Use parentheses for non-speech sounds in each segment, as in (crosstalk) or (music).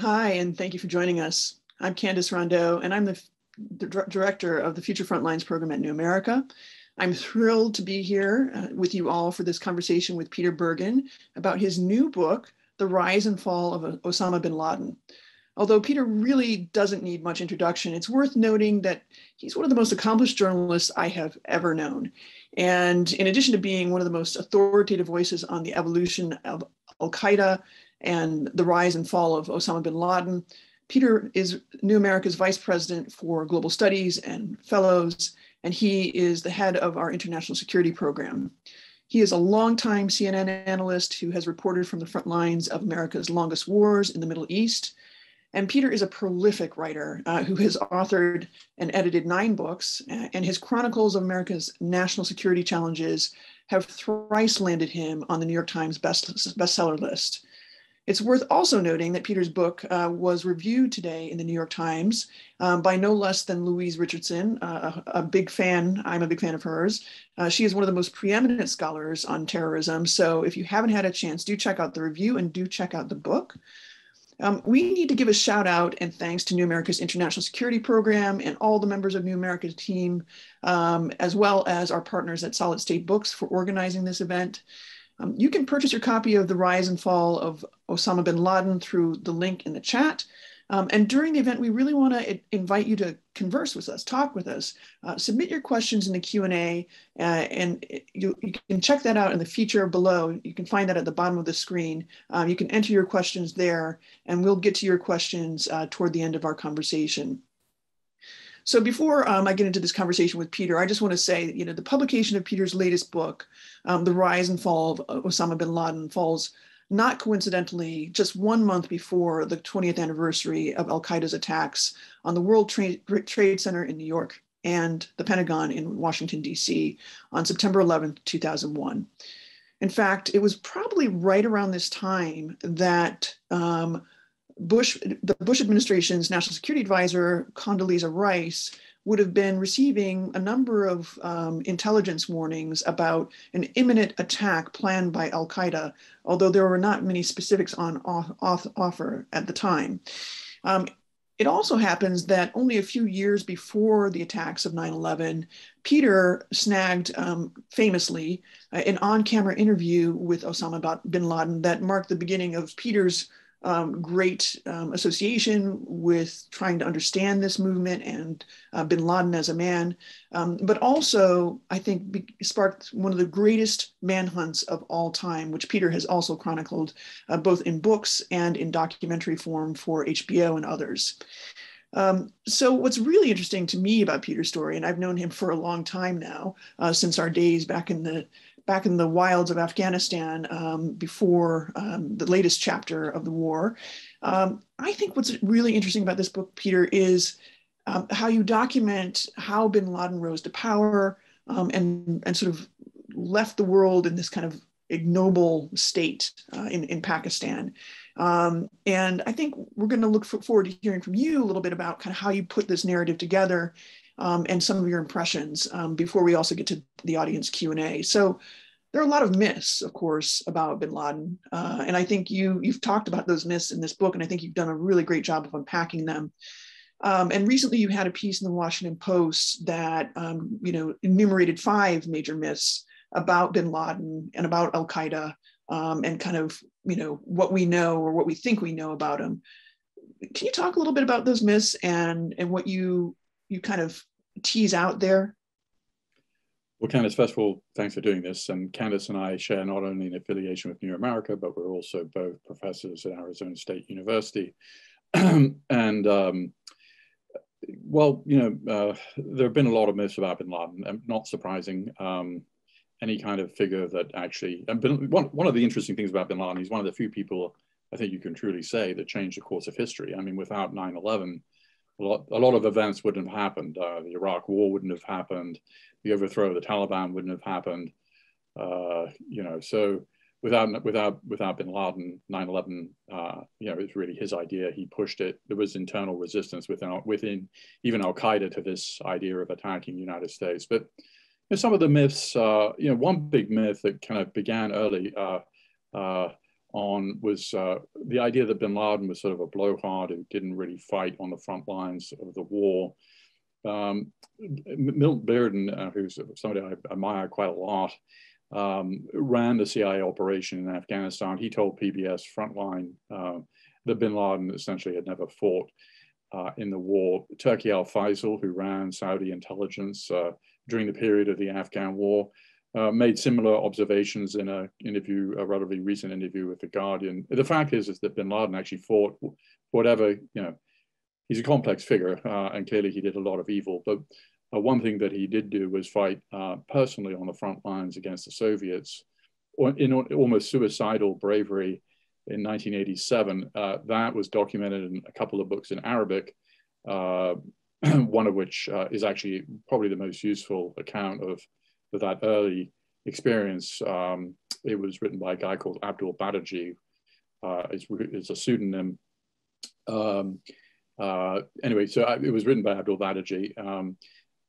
Hi, and thank you for joining us. I'm Candace Rondeaux, and I'm the, director of the Future Frontlines program at New America. I'm thrilled to be here uh, with you all for this conversation with Peter Bergen about his new book, The Rise and Fall of Osama bin Laden. Although Peter really doesn't need much introduction, it's worth noting that he's one of the most accomplished journalists I have ever known. And in addition to being one of the most authoritative voices on the evolution of Al Qaeda and the rise and fall of Osama bin Laden, Peter is New America's vice president for global studies and fellows, and he is the head of our international security program. He is a longtime CNN analyst who has reported from the front lines of America's longest wars in the Middle East. And Peter is a prolific writer uh, who has authored and edited nine books, and his chronicles of America's national security challenges have thrice landed him on the New York Times best, bestseller list. It's worth also noting that Peter's book uh, was reviewed today in the New York Times um, by no less than Louise Richardson, uh, a, big fan. I'm a big fan of hers. Uh, she is one of the most preeminent scholars on terrorism. So if you haven't had a chance, do check out the review and do check out the book. Um, we need to give a shout out and thanks to New America's International Security Program and all the members of New America's team, um, as well as our partners at Solid State Books for organizing this event. Um, you can purchase your copy of The Rise and Fall of Osama bin Laden through the link in the chat. Um, and during the event, we really want to invite you to converse with us, talk with us, uh, submit your questions in the Q&A, uh, and you, you, can check that out in the feature below. You can find that at the bottom of the screen. Um, you can enter your questions there, and we'll get to your questions uh, toward the end of our conversation. So before um, I get into this conversation with Peter, I just want to say, you know, the publication of Peter's latest book, um, The Rise and Fall of Osama bin Laden, falls not coincidentally just one month before the 20th anniversary of Al Qaeda's attacks on the World Trade, Trade Center in New York and the Pentagon in Washington, D.C. on September 11, 2001. In fact, it was probably right around this time that um, Bush, the Bush administration's national security advisor, Condoleezza Rice, would have been receiving a number of um, intelligence warnings about an imminent attack planned by Al Qaeda, although there were not many specifics on off, off, offer at the time. Um, it also happens that only a few years before the attacks of 9 11, Peter snagged um, famously uh, an on camera interview with Osama bin Laden that marked the beginning of Peter's um, great um, association with trying to understand this movement and uh, bin Laden as a man, um, but also I think sparked one of the greatest manhunts of all time, which Peter has also chronicled uh, both in books and in documentary form for HBO and others. Um, so what's really interesting to me about Peter's story, and I've known him for a long time now, uh, since our days back in the back in the wilds of Afghanistan um, before um, the latest chapter of the war. Um, I think what's really interesting about this book, Peter, is um, how you document how bin Laden rose to power um, and, and sort of left the world in this kind of ignoble state uh, in, in Pakistan. Um, and I think we're going to look forward to hearing from you a little bit about kind of how you put this narrative together um, and some of your impressions um, before we also get to the audience Q&A. So there are a lot of myths, of course, about bin Laden. Uh, and I think you, you've talked about those myths in this book, and I think you've done a really great job of unpacking them. Um, and recently you had a piece in the Washington Post that, um, you know, enumerated five major myths about bin Laden and about Al-Qaeda um, and kind of, you know, what we know or what we think we know about him. Can you talk a little bit about those myths and, and what you, you kind of tease out there? Well, Candace, first of all, thanks for doing this. And Candace and I share not only an affiliation with New America, but we're also both professors at Arizona State University. (clears throat) and um, well, you know, uh, there have been a lot of myths about bin Laden, and not surprising. Um, any kind of figure that actually, and bin, one, one of the interesting things about bin Laden, he's one of the few people I think you can truly say that changed the course of history. I mean, without 9 11, a lot, a lot of events wouldn't have happened. Uh, the Iraq War wouldn't have happened. The overthrow of the Taliban wouldn't have happened. Uh, you know, so without without without Bin Laden, 9/11, uh, you know, it was really his idea. He pushed it. There was internal resistance within within even Al Qaeda to this idea of attacking the United States. But you know, some of the myths, uh, you know, one big myth that kind of began early uh, uh, on was uh, the idea that bin Laden was sort of a blowhard who didn't really fight on the front lines of the war. Um, Milton Bearden, uh, who's somebody I admire quite a lot, um, ran the CIA operation in Afghanistan. He told PBS Frontline uh, that bin Laden essentially had never fought uh, in the war. Turki al Faisal, who ran Saudi intelligence uh, during the period of the Afghan war, uh, made similar observations in a interview, a relatively recent interview with the Guardian. The fact is, is that Bin Laden actually fought whatever you know. He's a complex figure, uh, and clearly he did a lot of evil. But uh, one thing that he did do was fight uh, personally on the front lines against the Soviets, in almost suicidal bravery in 1987. Uh, that was documented in a couple of books in Arabic. Uh, (clears throat) one of which is actually probably the most useful account of that early experience. Um, it was written by a guy called Abdul Badaji. Uh, it's, a pseudonym. Um, uh, anyway, so I, it was written by Abdul Badaji, um,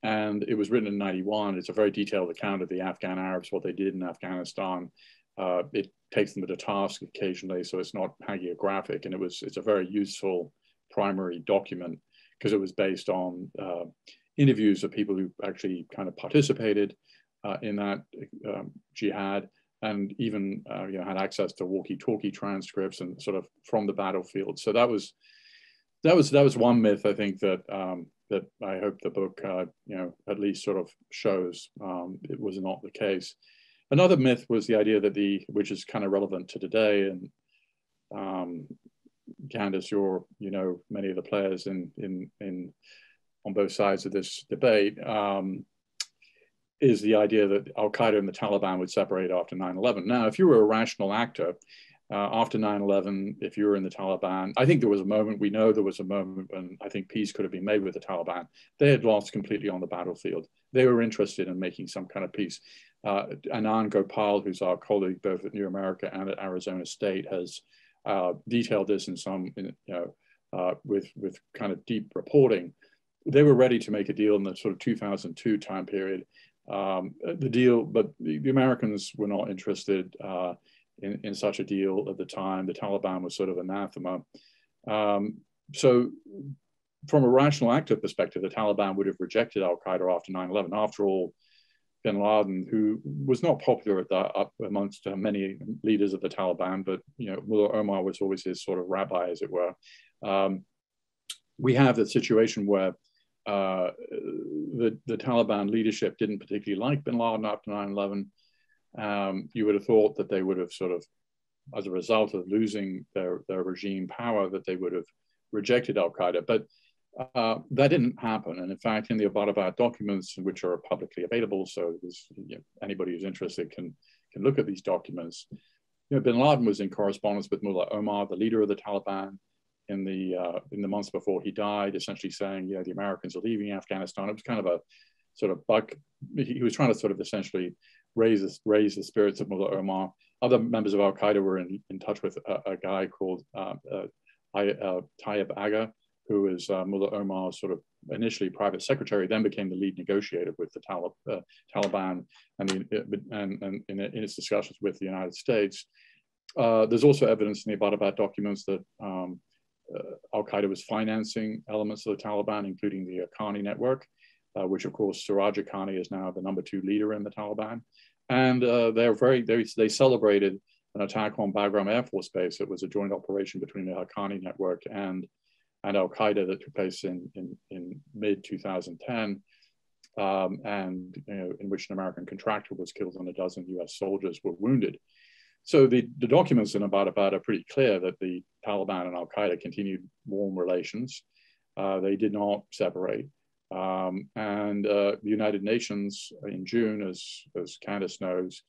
and it was written in 91. It's a very detailed account of the Afghan Arabs, what they did in Afghanistan. Uh, it takes them to task occasionally, so it's not hagiographic, and it was it's a very useful primary document because it was based on uh, interviews of people who actually kind of participated uh, in that um, jihad and even uh, you know, had access to walkie-talkie transcripts and sort of from the battlefield. So that was that was that was one myth I think that um, that I hope the book uh, you know at least sort of shows um, it was not the case. Another myth was the idea that the which is kind of relevant to today and um, Candace, you're you know many of the players in in in on both sides of this debate. Um, is the idea that Al Qaeda and the Taliban would separate after 9 11. Now, if you were a rational actor, uh, after 9 11, if you were in the Taliban, I think there was a moment, we know there was a moment when I think peace could have been made with the Taliban. They had lost completely on the battlefield. They were interested in making some kind of peace. Uh, Anand Gopal, who's our colleague both at New America and at Arizona State, has uh, detailed this in some, you know, uh, with, with kind of deep reporting. They were ready to make a deal in the sort of 2002 time period um, the deal, but the, the, Americans were not interested uh, in, in, such a deal at the time. The Taliban was sort of anathema. Um, so, from a rational actor perspective, the Taliban would have rejected Al Qaeda after 9 11. After all, bin Laden, who was not popular at that up amongst uh, many leaders of the Taliban, but you know, Mullah Omar was always his sort of rabbi, as it were. Um, we have the situation where uh, the, the Taliban leadership didn't particularly like bin Laden after 9 11. Um, you would have thought that they would have sort of, as a result of losing their, their regime power, that they would have rejected Al Qaeda. But uh, that didn't happen. And in fact, in the Abbottabad documents, which are publicly available, so you know, anybody who's interested can, can look at these documents. You know, bin Laden was in correspondence with Mullah Omar, the leader of the Taliban in the uh, in the months before he died, essentially saying, you know, the Americans are leaving Afghanistan. It was kind of a sort of buck. He was trying to sort of essentially raise raise the spirits of Mullah Omar. Other members of Al Qaeda were in, in touch with a, a guy called uh, uh, uh Agha, who was uh, Mullah Omar's sort of initially private secretary, then became the lead negotiator with the Talib, uh, Taliban and, the, and, and in, its discussions with the United States. Uh, there's also evidence in the Abbottabad documents that um, uh, Al Qaeda was financing elements of the Taliban, including the Haqqani network, uh, which of course Siraj Haqqani is now the number two leader in the Taliban. And uh, they're very, they, they celebrated an attack on Bagram Air Force Base. It was a joint operation between the Haqqani network and, and Al Qaeda that took place in, in, in mid 2010. Um, and you know, in which an American contractor was killed and a dozen US soldiers were wounded. So the, the documents in Abbottabad are pretty clear that the Taliban and Al Qaeda continued warm relations. Uh, they did not separate. Um, and uh, the United Nations in June, as, as Candace knows,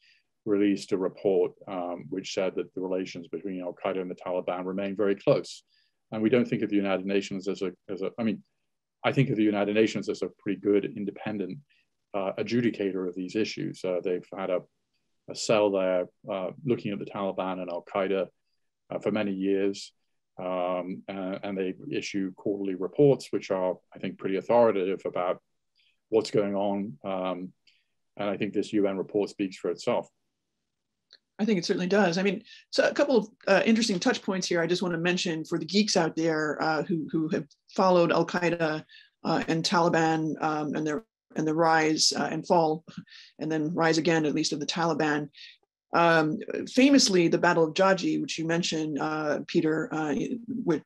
released a report um, which said that the relations between Al Qaeda and the Taliban remain very close. And we don't think of the United Nations as a, as a I mean, I think of the United Nations as a pretty good independent uh, adjudicator of these issues. Uh, they've had a a cell there uh, looking at the Taliban and Al Qaeda uh, for many years. Um, and, and, they issue quarterly reports, which are, I think, pretty authoritative about what's going on. Um, and I think this UN report speaks for itself. I think it certainly does. I mean, so a couple of uh, interesting touch points here. I just want to mention for the geeks out there uh, who who have followed Al Qaeda uh, and Taliban um, and their and the rise uh, and fall, and then rise again, at least of the Taliban. Um, famously, the Battle of Jaji, which you mentioned, uh, Peter, uh,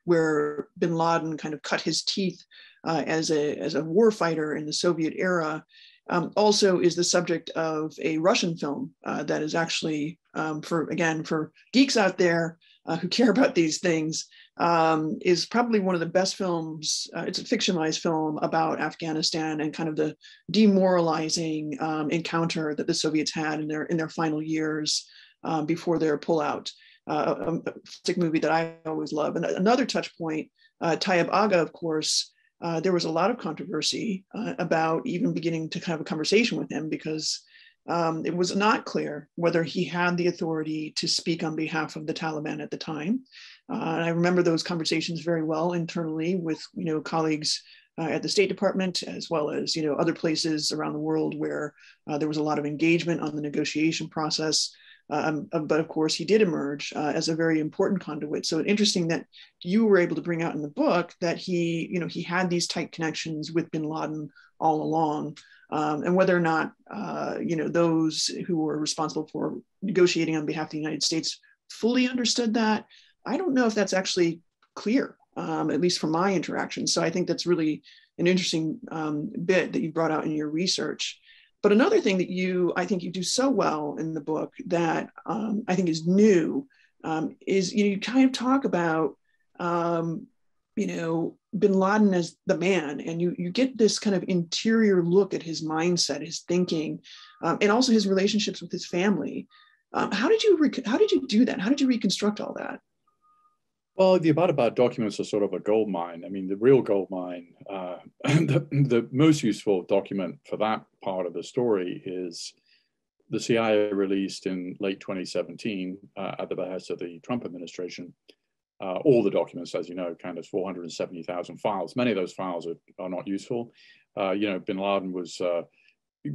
where Bin Laden kind of cut his teeth as a as a war fighter in the Soviet era um, also is the subject of a Russian film uh, that is actually um, for again for geeks out there uh, who care about these things um, is probably one of the best films. Uh, it's a fictionalized film about Afghanistan and kind of the demoralizing um, encounter that the Soviets had in their in their final years um, before their pullout. Uh, a, a movie that I always love. And another touch point, uh, Tayyab Agha, of course, uh, there was a lot of controversy uh, about even beginning to have a conversation with him because um, it was not clear whether he had the authority to speak on behalf of the Taliban at the time. Uh, and I remember those conversations very well internally with you know colleagues uh, at the State Department as well as you know other places around the world where uh, there was a lot of engagement on the negotiation process. Um, uh, but of course, he did emerge uh, as a very important conduit. So it's interesting that you were able to bring out in the book that he, you know, he had these tight connections with Bin Laden all along, um, and whether or not, uh, you know, those who were responsible for negotiating on behalf of the United States fully understood that. I don't know if that's actually clear, um, at least from my interactions. So I think that's really an interesting um, bit that you brought out in your research. But another thing that you, I think you do so well in the book that um, I think is new um, is you, you kind of talk about, um, you know, bin Laden as the man, and you, you get this kind of interior look at his mindset, his thinking, um, and also his relationships with his family. Um, how did you how did you do that? How did you reconstruct all that? Well, the Abbottabad documents are sort of a gold mine. I mean, the real gold mine, uh, (clears throat) the, the most useful document for that part of the story is the CIA released in late 2017 uh, at the behest of the Trump administration. Uh, all the documents, as you know, kind of 470,000 files. Many of those files are, are not useful. Uh, you know, bin Laden was uh,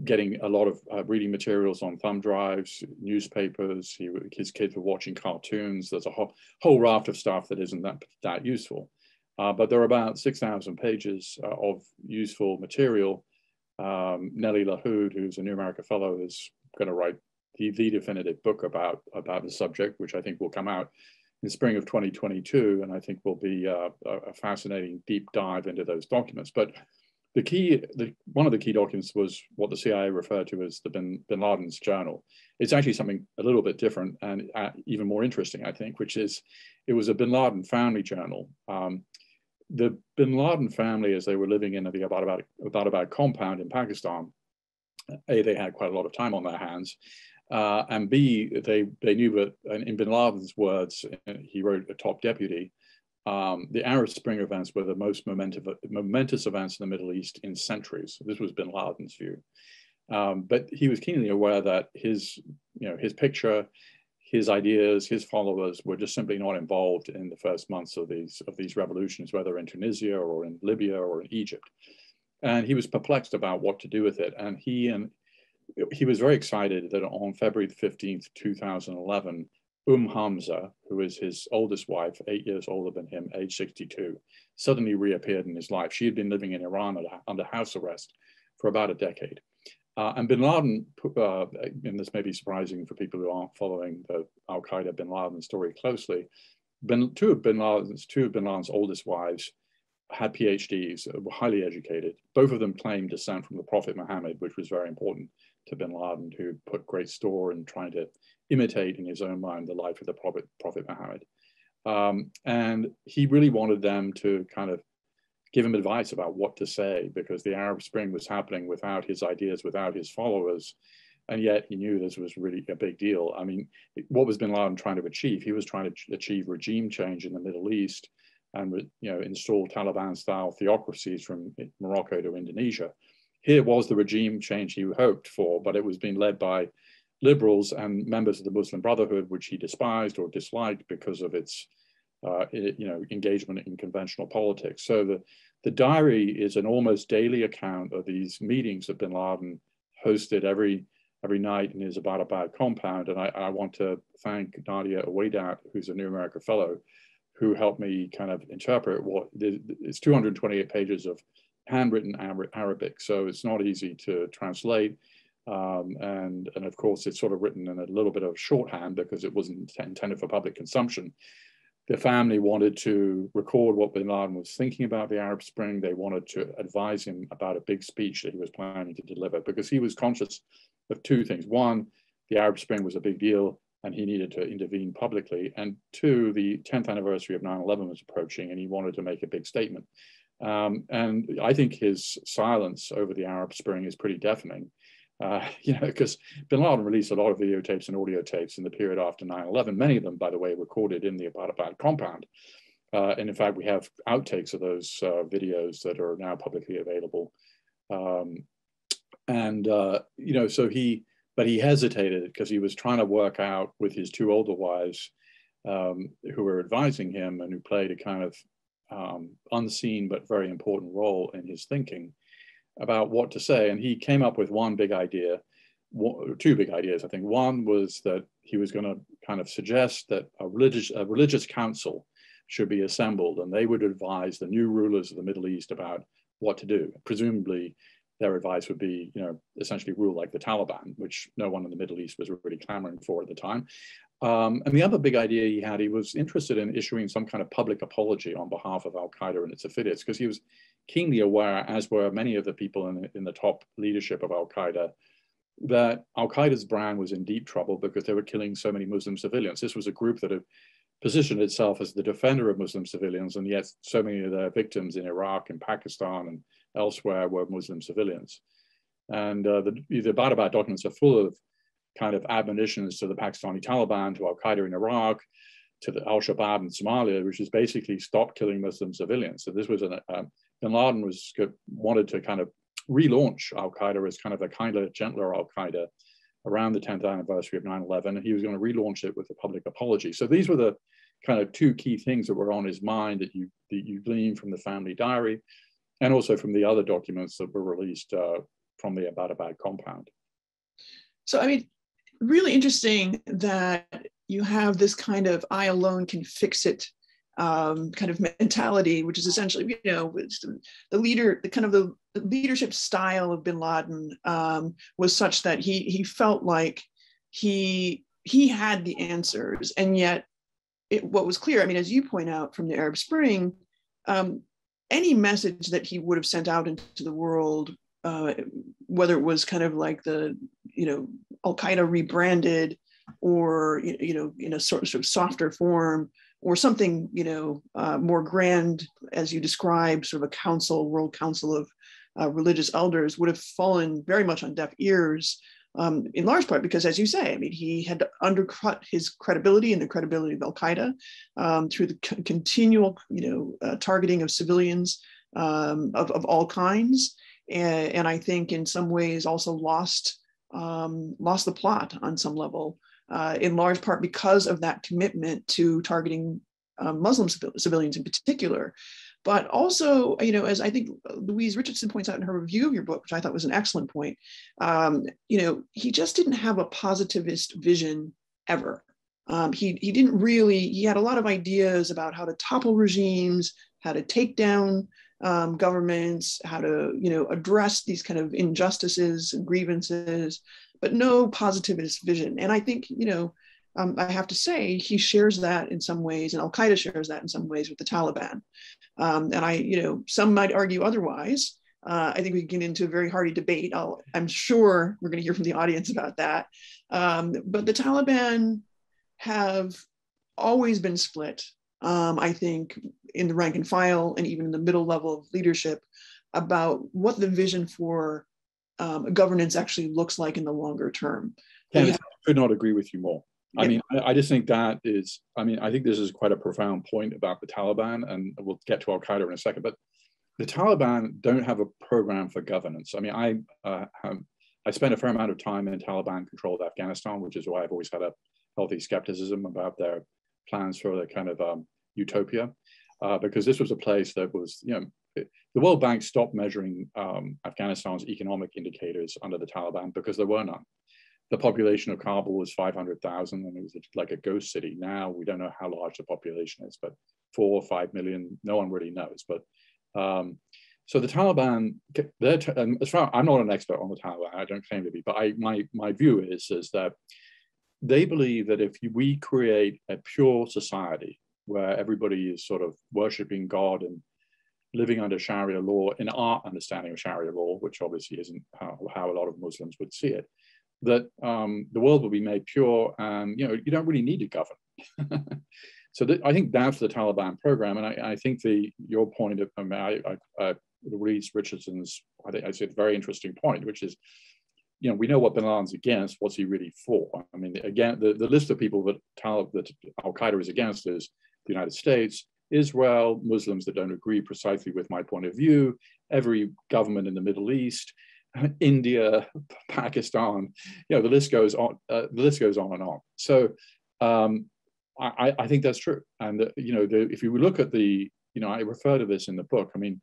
getting a lot of uh, reading materials on thumb drives, newspapers. He, his kids were watching cartoons. There's a whole, whole raft of stuff that isn't that, that useful. Uh, but there are about 6,000 pages uh, of useful material. Um, Nelly Lahoud, who's a New America Fellow, is going to write the, the definitive book about, about the subject, which I think will come out in spring of 2022. And I think will be uh, a fascinating deep dive into those documents. But the key, the, one of the key documents was what the CIA referred to as the Bin, Bin Laden's journal. It's actually something a little bit different and uh, even more interesting, I think, which is it was a Bin Laden family journal. Um, the Bin Laden family, as they were living in the Abbottabad, Abbottabad compound in Pakistan, A, they had quite a lot of time on their hands, uh, and B, they, they knew that, in Bin Laden's words, he wrote a top deputy, um, the Arab Spring events were the most momentous events in the Middle East in centuries. This was bin Laden's view. Um, but he was keenly aware that his, you know, his picture, his ideas, his followers were just simply not involved in the first months of these, of these revolutions, whether in Tunisia or in Libya or in Egypt. And he was perplexed about what to do with it. And he and he was very excited that on February 15th, 2011, Um Hamza, who is his oldest wife, eight years older than him, age 62, suddenly reappeared in his life. She had been living in Iran under house arrest for about a decade. Uh, and bin Laden, uh, and this may be surprising for people who aren't following the Al Qaeda bin Laden story closely, bin, two, of bin Laden's, two of bin Laden's oldest wives had PhDs, were highly educated. Both of them claimed descent from the Prophet Muhammad, which was very important to bin Laden, who put great store in trying to imitate in his own mind the life of the Prophet, Prophet Muhammad. Um, and he really wanted them to kind of give him advice about what to say because the Arab Spring was happening without his ideas, without his followers. And yet he knew this was really a big deal. I mean, what was bin Laden trying to achieve? He was trying to achieve regime change in the Middle East and you know install Taliban-style theocracies from Morocco to Indonesia. Here was the regime change he hoped for, but it was being led by liberals and members of the Muslim Brotherhood, which he despised or disliked because of its uh, you know, engagement in conventional politics. So the, the diary is an almost daily account of these meetings that bin Laden hosted every every night in his Abbottabad compound. And I, I want to thank Nadia Oweidat, who's a New America Fellow, who helped me kind of interpret what it's 228 pages of handwritten Arabic. So it's not easy to translate. Um, and, and of course, it's sort of written in a little bit of shorthand because it wasn't intended for public consumption. The family wanted to record what bin Laden was thinking about the Arab Spring. They wanted to advise him about a big speech that he was planning to deliver because he was conscious of two things. One, the Arab Spring was a big deal and he needed to intervene publicly. And two, the 10th anniversary of 9 11 was approaching and he wanted to make a big statement. Um, and I think his silence over the Arab Spring is pretty deafening. Uh, (laughs) you know, because bin Laden released a lot of videotapes and audio tapes in the period after 9-11, many of them, by the way, recorded in the Abbottabad compound. Uh, and in fact, we have outtakes of those uh, videos that are now publicly available. Um, and, uh, you know, so he, but he hesitated because he was trying to work out with his two older wives um, who were advising him and who played a kind of um, unseen but very important role in his thinking about what to say. And he came up with one big idea, two big ideas, I think. One was that he was going to kind of suggest that a religious, a religious council should be assembled and they would advise the new rulers of the Middle East about what to do. Presumably, their advice would be, you know, essentially rule like the Taliban, which no one in the Middle East was really clamoring for at the time. Um, and the other big idea he had, he was interested in issuing some kind of public apology on behalf of Al Qaeda and its affiliates, because he was keenly aware, as were many of the people in, in the top leadership of Al Qaeda, that Al Qaeda's brand was in deep trouble because they were killing so many Muslim civilians. This was a group that had positioned itself as the defender of Muslim civilians, and yet so many of their victims in Iraq and Pakistan and elsewhere were Muslim civilians. And uh, the, the Abbottabad documents are full of kind of admonitions to the Pakistani Taliban, to Al Qaeda in Iraq, to the Al Shabaab in Somalia, which is basically stop killing Muslim civilians. So this was an, uh, bin Laden was wanted to kind of relaunch Al Qaeda as kind of a kinder, gentler Al Qaeda around the 10th anniversary of 9 11. And he was going to relaunch it with a public apology. So these were the kind of two key things that were on his mind that you, that you glean from the family diary and also from the other documents that were released uh, from the Abbottabad compound. So, I mean, really interesting that you have this kind of I alone can fix it um, kind of mentality, which is essentially, you know, the leader, the kind of the leadership style of Bin Laden um, was such that he he felt like he he had the answers, and yet it, what was clear, I mean, as you point out from the Arab Spring, um, any message that he would have sent out into the world, uh, whether it was kind of like the you know Al Qaeda rebranded or you know in a sort of softer form or something you know uh, more grand as you described sort of a council world council of uh, religious elders would have fallen very much on deaf ears um, in large part because as you say i mean he had undercut his credibility and the credibility of al-qaeda um, through the c- continual you know uh, targeting of civilians um, of, of all kinds and, and, i think in some ways also lost um, lost the plot on some level uh, in large part because of that commitment to targeting um, Muslim civilians in particular. But also, you know, as I think Louise Richardson points out in her review of your book, which I thought was an excellent point, um, you know, he just didn't have a positivist vision ever. Um, he, he didn't really, he had a lot of ideas about how to topple regimes, how to take down um, governments, how to, you know, address these kind of injustices and grievances, but no positivist vision. And I think, you know, um, I have to say he shares that in some ways, and Al Qaeda shares that in some ways with the Taliban. Um, and I, you know, some might argue otherwise. Uh, I think we can get into a very hearty debate. i am sure we're going to hear from the audience about that. Um, but the Taliban have always been split. Um, I think in the rank and file and even in the middle level of leadership about what the vision for um, governance actually looks like in the longer term. Yeah, I could not agree with you more. I mean, I, I, just think that is, I mean, I think this is quite a profound point about the Taliban, and we'll get to Al Qaeda in a second, but the Taliban don't have a program for governance. I mean, I, uh, have, I spent a fair amount of time in Taliban controlled Afghanistan, which is why I've always had a healthy skepticism about their plans for the kind of um, utopia, uh, because this was a place that was, you know, the World Bank stopped measuring um, Afghanistan's economic indicators under the Taliban because there were none. the population of Kabul was 500,000 and it was like a ghost city. Now we don't know how large the population is, but four or five million, no one really knows. But um, so the Taliban, as far I'm not an expert on the Taliban, I don't claim to be, but I, my my view is is that they believe that if we create a pure society where everybody is sort of worshiping God and living under Sharia law in our understanding of Sharia law, which obviously isn't how, how a lot of Muslims would see it, that um, the world will be made pure and you know you don't really need to govern. (laughs) so I think that's the Taliban program, and I, I think the your point of I, mean, I, I, I Reese Richardson's I think I said a very interesting point, which is you know, we know what bin Laden's against. What's he really for? I mean, again, the, the list of people that, that Al Qaeda is against is the United States, Israel, Muslims that don't agree precisely with my point of view, every government in the Middle East, (laughs) India, Pakistan. You know, the list goes on. Uh, the list goes on and on. So, um, I, I, think that's true. And uh, you know, the, if you look at the, you know, I refer to this in the book. I mean,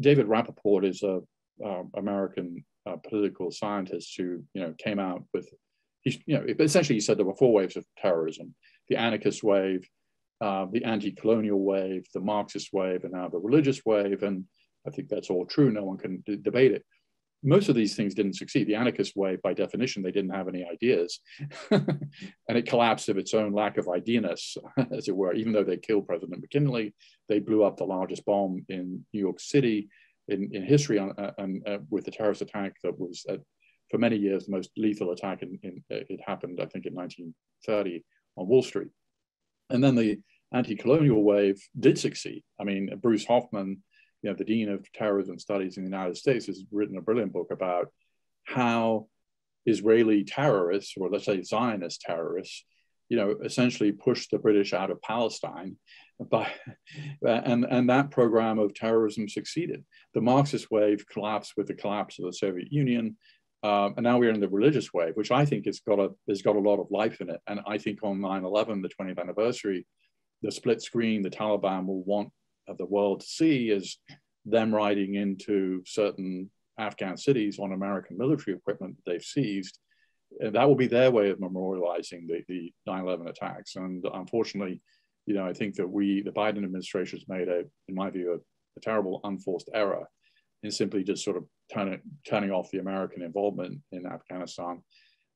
David Rapoport is a uh, American political scientist who you know came out with he, you know essentially he said there were four waves of terrorism: the anarchist wave, uh, the anti-colonial wave, the Marxist wave, and now the religious wave. And I think that's all true. No one can debate it. Most of these things didn't succeed. The anarchist wave, by definition, they didn't have any ideas, (laughs) and it collapsed of its own lack of ideaness, (laughs) as it were. Even though they killed President McKinley, they blew up the largest bomb in New York City in, in history on, uh, uh, with the terrorist attack that was uh, for many years the most lethal attack in, in uh, it happened I think in 1930 on Wall Street and then the anti-colonial wave did succeed I mean Bruce Hoffman you know the dean of terrorism studies in the United States has written a brilliant book about how Israeli terrorists or let's say Zionist terrorists you know essentially pushed the British out of Palestine by, and, and that program of terrorism succeeded. The Marxist wave collapsed with the collapse of the Soviet Union. Um, and now we're in the religious wave, which I think has got a has got a lot of life in it. And I think on 9/11, the 20th anniversary, the split screen the Taliban will want the world to see is them riding into certain Afghan cities on American military equipment that they've seized. And that will be their way of memorializing the, the 9/11 attacks. And unfortunately, you know, I think that we, the Biden administration, has made a, in my view, a, a terrible unforced error in simply just sort of turning turning off the American involvement in Afghanistan.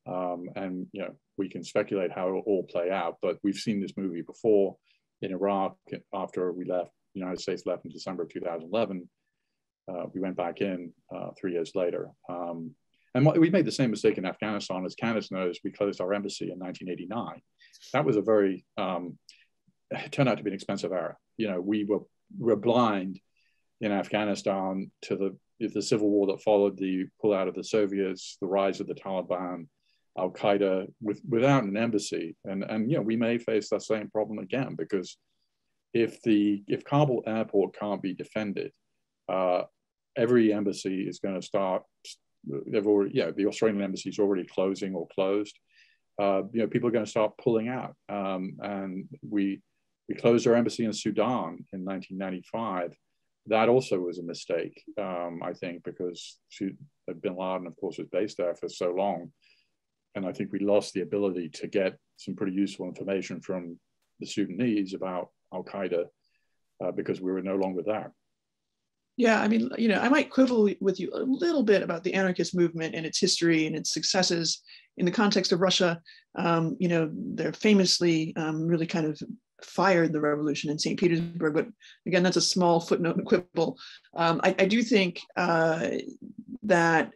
Um, and you know, we can speculate how it will all play out, but we've seen this movie before in Iraq after we left. The United States left in December of 2011. Uh, we went back in uh, three years later. Um, and we made the same mistake in Afghanistan. As Candace knows, we closed our embassy in 1989. That was a very um, turned out to be an expensive error. You know, we were were blind in Afghanistan to the the civil war that followed the pullout of the Soviets, the rise of the Taliban, Al Qaeda, with, without an embassy, and and you know we may face that same problem again because if the if Kabul airport can't be defended, uh, every embassy is going to start. They've already, yeah, the Australian embassy is already closing or closed. Uh, you know, people are going to start pulling out, um, and we we closed our embassy in Sudan in 1995. That also was a mistake, um, I think, because she, bin Laden, of course, was based there for so long. And I think we lost the ability to get some pretty useful information from the Sudanese about Al Qaeda uh, because we were no longer there. Yeah, I mean, you know, I might quibble with you a little bit about the anarchist movement and its history and its successes in the context of Russia. Um, you know, they're famously um, really kind of fired the revolution in St. Petersburg. But again, that's a small footnote and quibble. Um, I, I, do think uh, that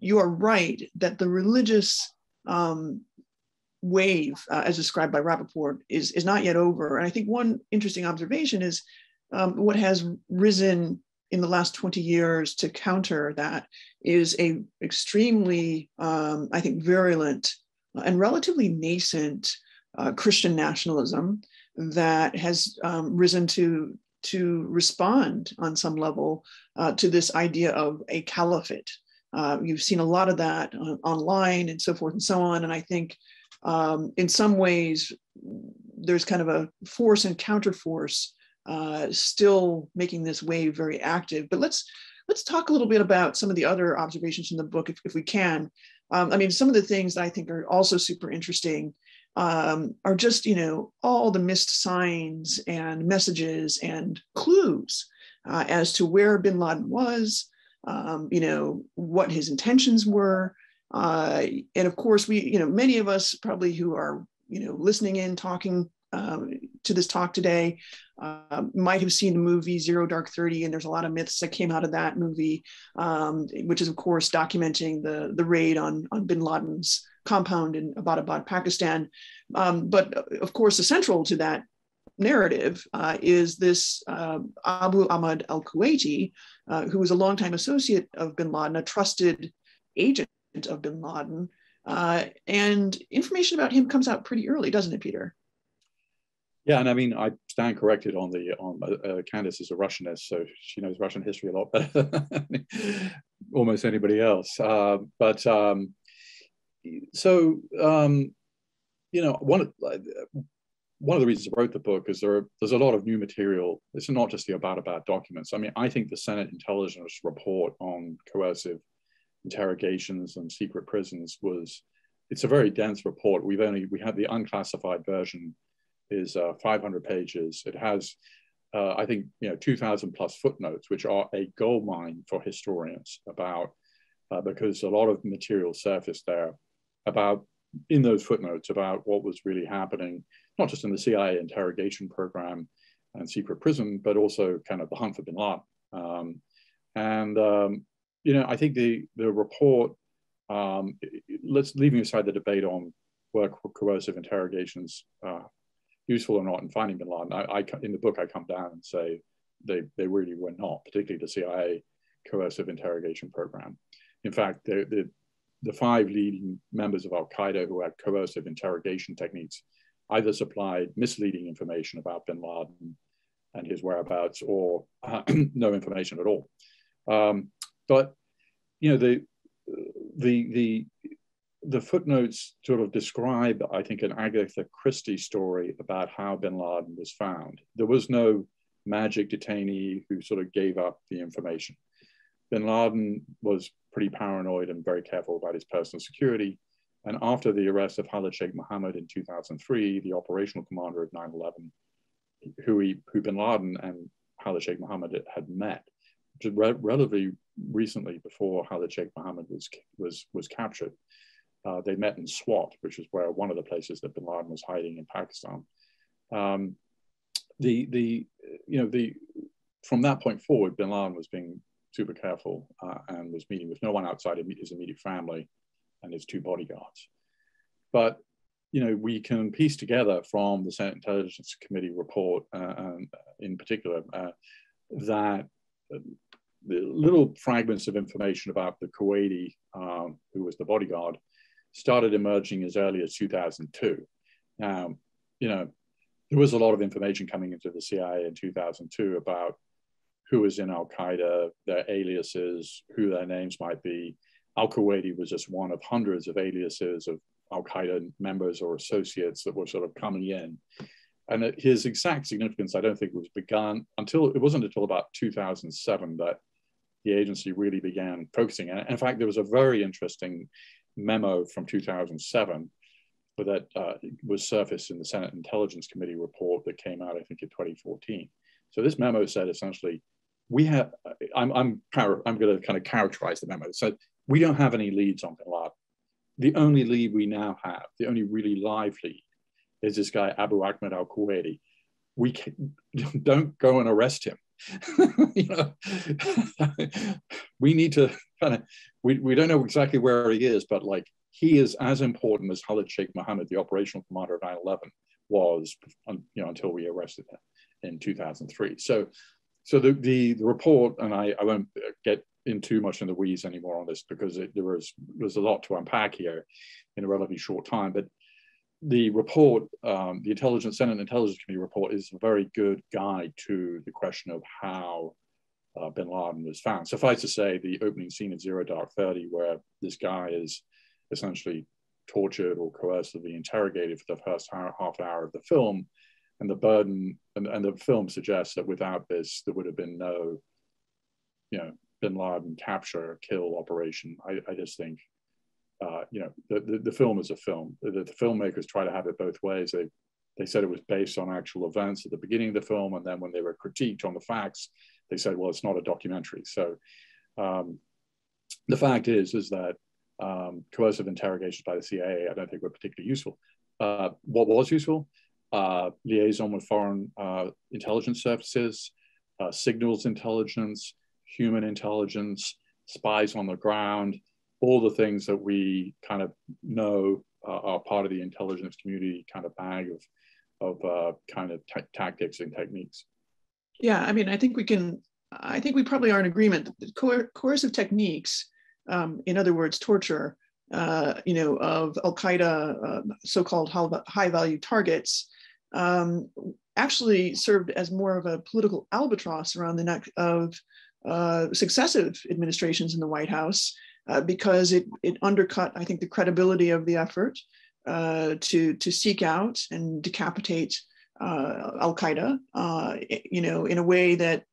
you are right that the religious um, wave, uh, as described by Rapoport, is, is not yet over. And I think one interesting observation is um, what has risen in the last 20 years to counter that is a extremely, um, I think, virulent and relatively nascent uh, Christian nationalism that has um, risen to to respond on some level uh, to this idea of a caliphate. Uh, you've seen a lot of that on, online and so forth and so on. And I think um, in some ways, there's kind of a force and counterforce uh, still making this wave very active. But let's let's talk a little bit about some of the other observations in the book, if, if we can. Um, I mean, some of the things that I think are also super interesting um, are just, you know, all the missed signs and messages and clues uh, as to where bin Laden was, um, you know, what his intentions were. Uh, and of course, we, you know, many of us probably who are, you know, listening in, talking um, to this talk today uh, might have seen the movie Zero Dark Thirty, and there's a lot of myths that came out of that movie, um, which is of course documenting the the raid on on Bin Laden's compound in Abbottabad, Pakistan. Um, but uh, of course, essential to that narrative uh, is this uh, Abu Ahmad al Kuwaiti, uh, who was a longtime associate of bin Laden, a trusted agent of bin Laden. Uh, and information about him comes out pretty early, doesn't it, Peter? Yeah, and I mean, I stand corrected on the on uh, uh, Candace is a Russianist, so she knows Russian history a lot better (laughs) than almost anybody else. Uh, but um, so um, you know, one of one of the reasons I wrote the book is there there's a lot of new material. It's not just the Abbottabad documents. I mean, I think the Senate Intelligence report on coercive interrogations and secret prisons was it's a very dense report. We've only we had the unclassified version is uh, 500 pages. It has, uh, I think, you know, 2,000 plus footnotes, which are a gold mine for historians about, uh, because a lot of material surfaced there about, in those footnotes, about what was really happening, not just in the CIA interrogation program and secret prison, but also kind of the hunt for bin Laden. Um, and, um, you know, I think the, the report, um, let's leaving aside the debate on were coercive interrogations uh, useful or not in finding bin Laden. I, I, in the book, I come down and say they, they really were not, particularly the CIA coercive interrogation program. In fact, the, the, the five leading members of Al Qaeda who had coercive interrogation techniques either supplied misleading information about bin Laden and his whereabouts or uh, (clears throat) no information at all. Um, but you know the the the the footnotes sort of describe, I think, an Agatha Christie story about how bin Laden was found. There was no magic detainee who sort of gave up the information. Bin Laden was pretty paranoid and very careful about his personal security. And after the arrest of Khalid Sheikh Mohammed in 2003, the operational commander of 9 11, who, he, who bin Laden and Khalid Sheikh Mohammed had met, re relatively recently before Khalid Sheikh Mohammed was, was, was captured uh, they met in Swat, which is where one of the places that Bin Laden was hiding in Pakistan. Um, the the you know the from that point forward, Bin Laden was being super careful uh, and was meeting with no one outside his immediate family and his two bodyguards. But you know we can piece together from the Senate Intelligence Committee report, uh, and in particular, uh, that the little fragments of information about the Kuwaiti, um, who was the bodyguard, started emerging as early as 2002. Now, you know, there was a lot of information coming into the CIA in 2002 about who was in Al Qaeda, their aliases, who their names might be. Al Kuwaiti was just one of hundreds of aliases of Al Qaeda members or associates that were sort of coming in. And his exact significance, I don't think, was begun until it wasn't until about 2007 that the agency really began focusing. And in fact, there was a very interesting memo from 2007 that uh, was surfaced in the Senate Intelligence Committee report that came out, I think, in 2014. So this memo said essentially, we have, I'm, I'm, I'm going to kind of characterize the memo. So we don't have any leads on bin Laden. The only lead we now have, the only really live lead, is this guy Abu Ahmed al Kuwaiti. We can, (laughs) don't go and arrest him. (laughs) you know, (laughs) we need to kind of we, we don't know exactly where he is, but like he is as important as Khalid Sheikh Mohammed, the operational commander of 9/11, was you know until we arrested him in 2003. So so the the, the report, and I, I won't get in too much in the weeds anymore on this because it, there was there's a lot to unpack here in a relatively short time, but the report, um, the Intelligence Senate Intelligence Committee report, is a very good guide to the question of how uh, bin Laden was found. Suffice to say, the opening scene of Zero Dark Thirty, where this guy is essentially tortured or coercively interrogated for the first half hour of the film, and the burden, and, and the film suggests that without this, there would have been no, you know, bin Laden capture, kill operation. I, I just think uh, you know, the, the, the, film is a film. The, the, filmmakers try to have it both ways. They, they said it was based on actual events at the beginning of the film. And then when they were critiqued on the facts, they said, well, it's not a documentary. So um, the fact is, is that um, coercive interrogations by the CIA, I don't think were particularly useful. Uh, what was useful? Uh, liaison with foreign uh, intelligence services, uh, signals intelligence, human intelligence, spies on the ground, all the things that we kind of know uh, are part of the intelligence community kind of bag of, of kind of tactics and techniques. Yeah, I mean, I think we can, I think we probably are in agreement coer coercive techniques, um, in other words, torture, uh, you know, of Al Qaeda uh, so-called high value targets, um, actually served as more of a political albatross around the neck of uh, successive administrations in the White House uh, because it, it undercut, I think, the credibility of the effort uh, to, to seek out and decapitate uh, Al Qaeda, uh, you know, in a way that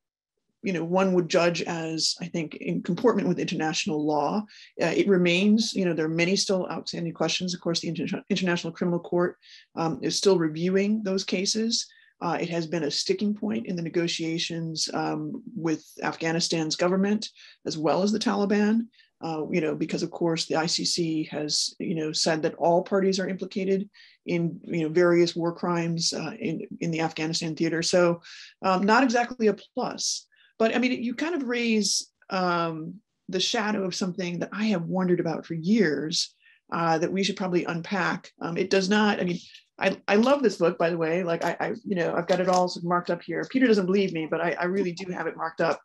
you know one would judge as I think in comportment with international law. Uh, it remains, you know, there are many still outstanding questions. Of course, the Inter International Criminal Court um, is still reviewing those cases. Uh, it has been a sticking point in the negotiations um, with Afghanistan's government as well as the Taliban. Uh, you know, because of course the ICC has, you know, said that all parties are implicated in, you know, various war crimes uh, in, in the Afghanistan theater. So um, not exactly a plus, but I mean, you kind of raise um, the shadow of something that I have wondered about for years uh, that we should probably unpack. Um, it does not, I mean, I, I love this book, by the way. Like I, I, you know, I've got it all marked up here. Peter doesn't believe me, but I, I really do have it marked up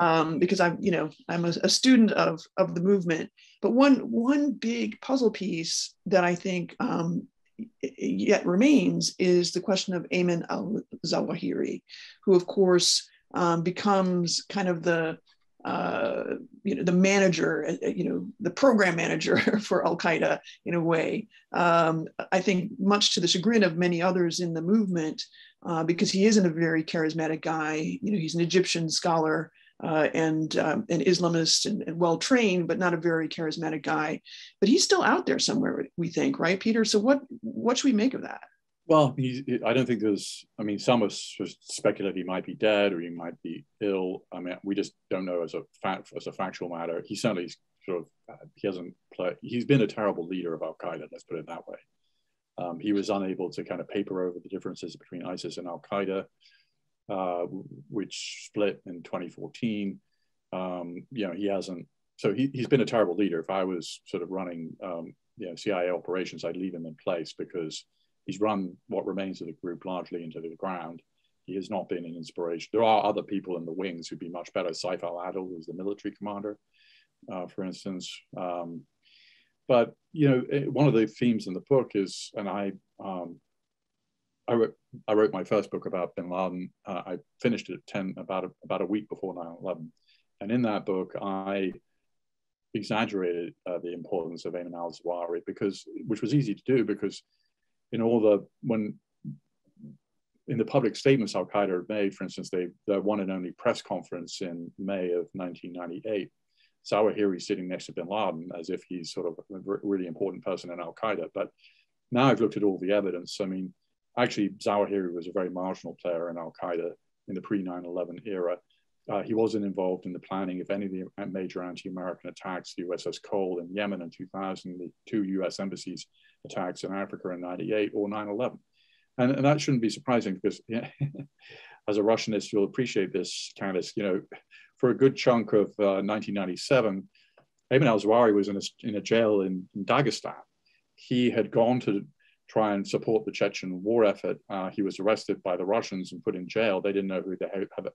um, because I'm, you know, I'm a, a, student of of the movement. But one one big puzzle piece that I think um, yet remains is the question of Ayman al-Zawahiri, who of course um, becomes kind of the uh, you know, the manager, uh, you know, the program manager (laughs) for Al Qaeda in a way. Um, I think much to the chagrin of many others in the movement, uh, because he isn't a very charismatic guy. You know, he's an Egyptian scholar uh, and um, an Islamist and, and, well trained, but not a very charismatic guy. But he's still out there somewhere, we think, right, Peter? So what what should we make of that? Well, I don't think there's. I mean, some of us speculate he might be dead or he might be ill. I mean, we just don't know as a fact, as a factual matter. He certainly sort of uh, he hasn't played. He's been a terrible leader of Al Qaeda. Let's put it that way. Um, he was unable to kind of paper over the differences between ISIS and Al Qaeda, uh, which split in 2014. Um, you know, he hasn't. So he, he's been a terrible leader. If I was sort of running, um, you know, CIA operations, I'd leave him in place because he's run what remains of the group largely into the ground. He has not been an inspiration. There are other people in the wings who'd be much better. Saif al-Adil, who's the military commander, uh, for instance. Um, but you know, eh, one of the themes in the book is, and I, um, I wrote, I wrote my first book about Bin Laden. Uh, I finished it ten about a, about a week before 9/11, and in that book, I exaggerated uh, the importance of Ayman al-Zawahiri because, which was easy to do because in all the when in the public statements Al Qaeda made, for instance, they the one and only press conference in May of 1998. Zawahiri sitting next to Bin Laden as if he's sort of a really important person in Al Qaeda. But now I've looked at all the evidence. I mean, actually, Zawahiri was a very marginal player in Al Qaeda in the pre 9 11 era. Uh, he wasn't involved in the planning of any of the major anti-American attacks, the USS Cole in Yemen in 2000, the two US embassies attacks in Africa in 98 or 9-11. And, and that shouldn't be surprising because (laughs) yeah, as a Russianist, you'll appreciate this, Candace, you know, for a good chunk of uh, 1997, Ayman al-Zawahiri was in a, in a jail in, in, Dagestan. He had gone to try and support the Chechen war effort. Uh, he was arrested by the Russians and put in jail. They didn't know who they,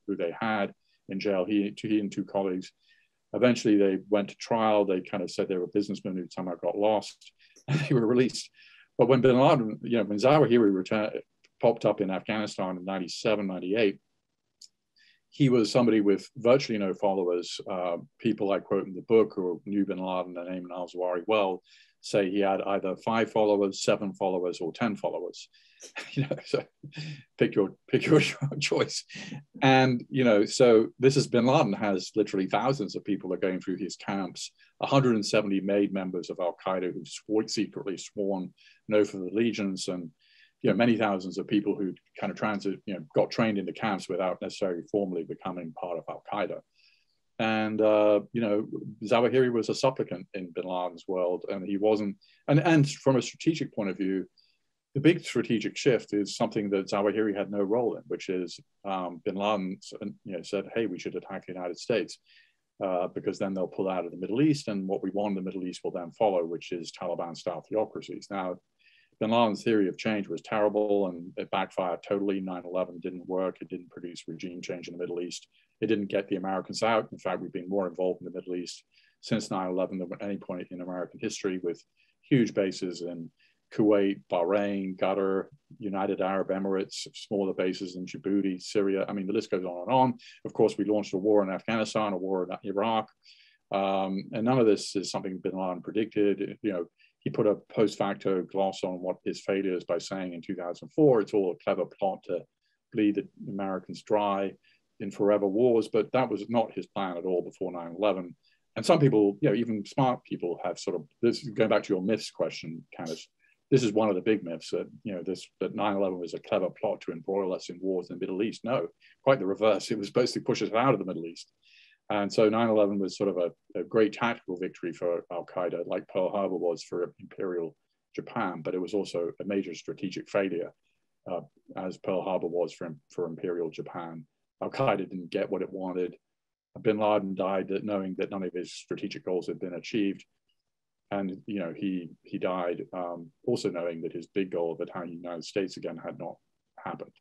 who they had in jail, he, he and two colleagues. Eventually, they went to trial. They kind of said they were businessmen who somehow got lost. (laughs) they were released. But when bin Laden, you know, when Zawahiri returned, popped up in Afghanistan in 97, 98, he was somebody with virtually no followers. Uh, people I quote in the book who knew bin Laden and Ayman al-Zawahiri well say he had either five followers, seven followers, or 10 followers. (laughs) you know, so pick your pick your (laughs) choice. And you know, so this is Bin Laden has literally thousands of people are going through his camps. 170 made members of Al Qaeda who secretly sworn no for the allegiance, and you know, many thousands of people who kind of transit, you know, got trained in the camps without necessarily formally becoming part of Al Qaeda. And uh, you know, Zawahiri was a supplicant in Bin Laden's world, and he wasn't. And and from a strategic point of view, the big strategic shift is something that Zawahiri had no role in, which is um, Bin Laden you know, said, "Hey, we should attack the United States uh, because then they'll pull out of the Middle East, and what we want in the Middle East will then follow, which is Taliban-style theocracies." Now, Bin Laden's theory of change was terrible, and it backfired totally. 9/11 didn't work; it didn't produce regime change in the Middle East. It didn't get the Americans out. In fact, we've been more involved in the Middle East since 9/11 than at any point in American history, with huge bases in Kuwait, Bahrain, Qatar, United Arab Emirates, smaller bases in Djibouti, Syria. I mean, the list goes on and on. Of course, we launched a war in Afghanistan, a war in Iraq. Um, and none of this is something bin Laden predicted. You know, he put a post facto gloss on what his fate is by saying in 2004, it's all a clever plot to bleed the Americans dry in forever wars. But that was not his plan at all before 9 11. And some people, you know, even smart people have sort of this going back to your myths question, Candace this is one of the big myths that you know this that 9-11 was a clever plot to embroil us in wars in the Middle East. No, quite the reverse. It was supposed to push us out of the Middle East. And so 9-11 was sort of a, a great tactical victory for Al-Qaeda, like Pearl Harbor was for Imperial Japan, but it was also a major strategic failure, uh, as Pearl Harbor was for, for Imperial Japan. Al-Qaeda didn't get what it wanted. Bin Laden died knowing that none of his strategic goals had been achieved and you know he he died um, also knowing that his big goal of the United States again had not happened.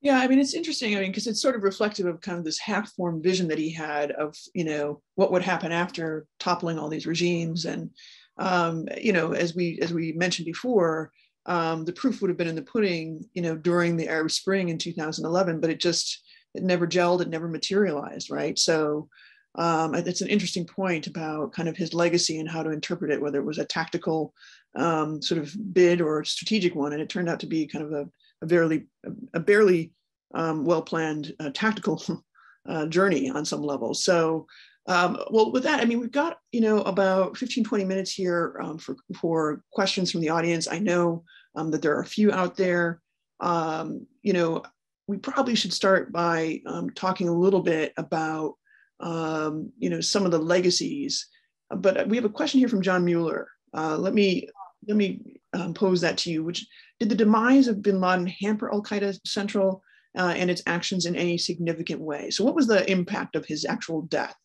Yeah, I mean it's interesting. I mean because it's sort of reflective of kind of this half-formed vision that he had of you know what would happen after toppling all these regimes, and um, you know as we as we mentioned before, um, the proof would have been in the pudding, you know, during the Arab Spring in 2011, but it just it never gelled, it never materialized, right? So um, it's an interesting point about kind of his legacy and how to interpret it, whether it was a tactical um, sort of bid or strategic one. And it turned out to be kind of a, a barely, a barely um, well-planned uh, tactical (laughs) uh, journey on some level. So, um, well, with that, I mean, we've got, you know, about 15, 20 minutes here um, for, for questions from the audience. I know um, that there are a few out there. you know, we probably should start by talking a little bit about um, you know, some of the legacies. But we have a question here from John Mueller. Uh, let me let me um, pose that to you. Which did the demise of Bin Laden hamper Al Qaeda Central uh, and its actions in any significant way? So, what was the impact of his actual death?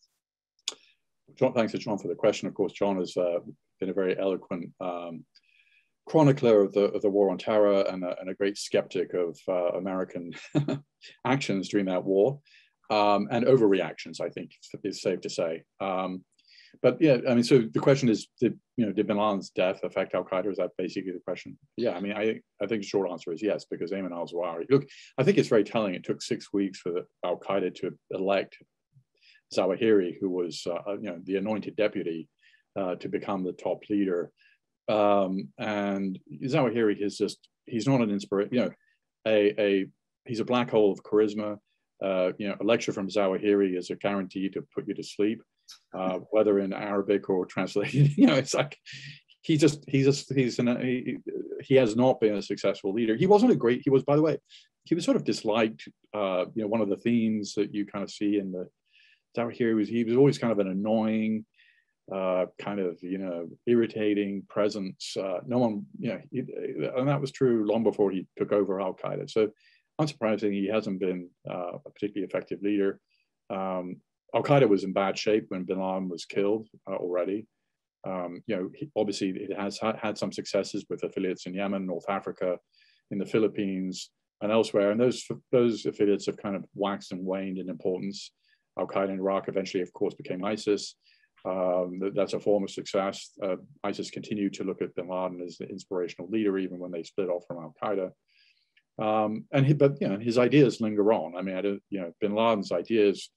John, thanks to John for the question. Of course, John has uh, been a very eloquent um, chronicler of the, of the war on terror and a, and a great skeptic of uh, American (laughs) actions during that war um, and overreactions, I think is safe to say. Um, but yeah, I mean, so the question is, did you know, did Bin Laden's death affect Al Qaeda? Is that basically the question? Yeah, I mean, I I think the short answer is yes, because Ayman al Zawahiri. Look, I think it's very telling. It took six weeks for Al Qaeda to elect Zawahiri, who was uh, you know the anointed deputy, uh, to become the top leader. Um, and Zawahiri is just he's not an inspiration. You know, a a he's a black hole of charisma uh, you know, a lecture from Zawahiri is a guarantee to put you to sleep, uh, (laughs) whether in Arabic or translated. (laughs) you know, it's like he just he just he's an, he, he has not been a successful leader. He wasn't a great. He was, by the way, he was sort of disliked. Uh, you know, one of the themes that you kind of see in the Zawahiri was he was always kind of an annoying. Uh, kind of you know irritating presence. Uh, no one, you know, he, and that was true long before he took over Al Qaeda. So unsurprisingly, he hasn't been uh, a particularly effective leader. Um, Al Qaeda was in bad shape when Bin Laden was killed uh, already. Um, you know, he, obviously, it has ha- had some successes with affiliates in Yemen, North Africa, in the Philippines, and elsewhere. And those those affiliates have kind of waxed and waned in importance. Al Qaeda in Iraq eventually, of course, became ISIS. Um, that's a form of success. Uh, ISIS continued to look at Bin Laden as the inspirational leader, even when they split off from Al Qaeda. Um, and he, but you know, his ideas linger on. I mean, I don't, you know, Bin Laden's ideas